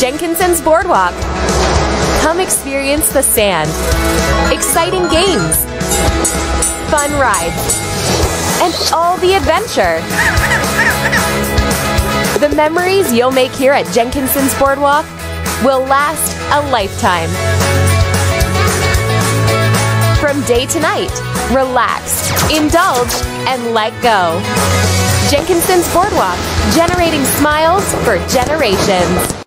Jenkinson's Boardwalk. Come experience the sand, exciting games, fun rides, and all the adventure. The memories you'll make here at Jenkinson's Boardwalk will last a lifetime. From day to night, relax, indulge, and let go. Jenkinson's Boardwalk, generating smiles for generations.